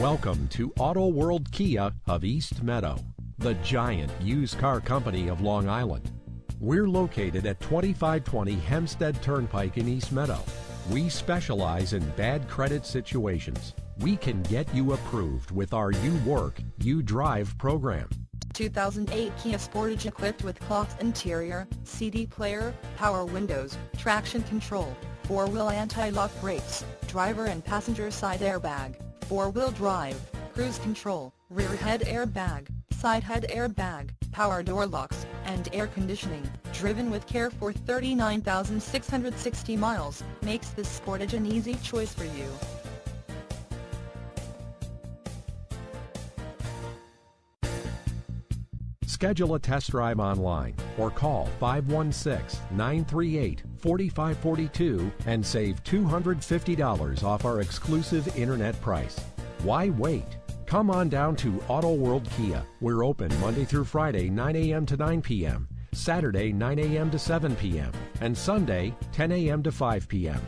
Welcome to Auto World Kia of East Meadow, the giant used car company of Long Island. We're located at 2520 Hempstead Turnpike in East Meadow. We specialize in bad credit situations. We can get you approved with our You Work, You Drive program. 2008 Kia Sportage equipped with cloth interior, CD player, power windows, traction control, 4-wheel anti-lock brakes, driver and passenger side airbag, 4-wheel drive, cruise control, rear head airbag, side head airbag, power door locks, and air conditioning, driven with care for 39,660 miles, makes this Sportage an easy choice for you. Schedule a test drive online or call 516-938-4542 and save $250 off our exclusive internet price. Why wait? Come on down to Auto World Kia. We're open Monday through Friday 9 a.m. to 9 p.m., Saturday 9 a.m. to 7 p.m., and Sunday 10 a.m. to 5 p.m.